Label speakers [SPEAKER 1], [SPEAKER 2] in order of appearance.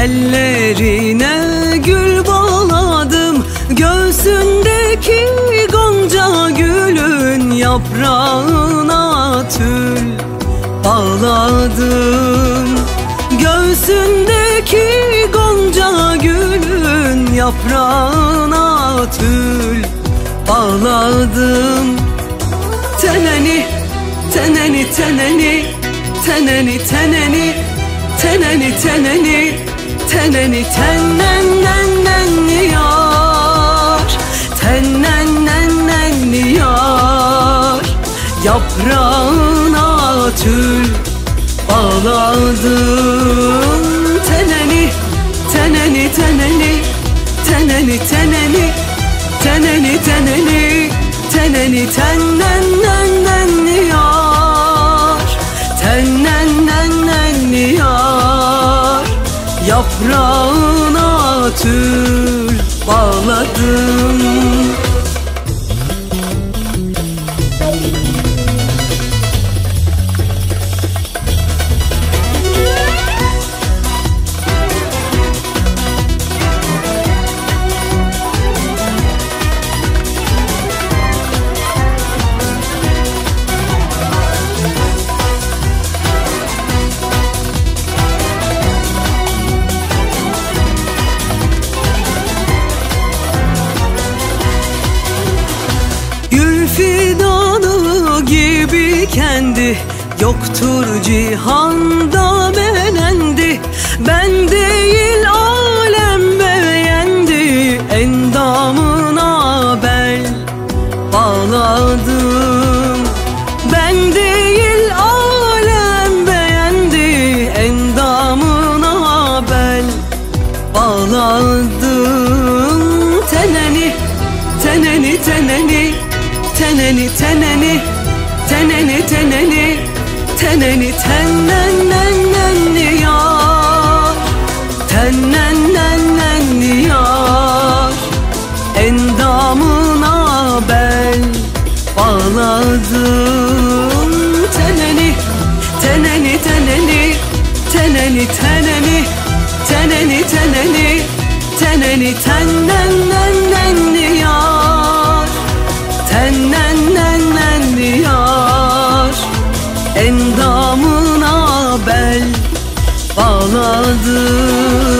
[SPEAKER 1] gülünü Tellerine gül bağladım Göğsündeki gonca gülün Yaprağına tül bağladım. Göğsündeki gonca gülün Yaprağına tül bağladım. Teneni, teneni, teneni Teneni, teneni, teneni, teneni Teneni, tennennennenni yar. Tennennennenni yar. Yaprağına tül bağladım Teneni, teneni, teneni Teneni, teneni, teneni, teneni Teneni, tennennennenni Yaprağına tül bağladım kendi Yoktur cihanda beğendi Ben değil alem beğendi Endamına bel bağladım. Ben değil alem beğendi Endamına bel bağladım. Teneni, teneni, teneni Teneni, teneni, teneni, teneni. Teneni, tennennennenni yar Tennennennenni yar Endamına bel bağladım. Teneni, teneni, teneni. Teneni, teneni, teneni, teneni. Teneni, tennennennenni yar Bağladım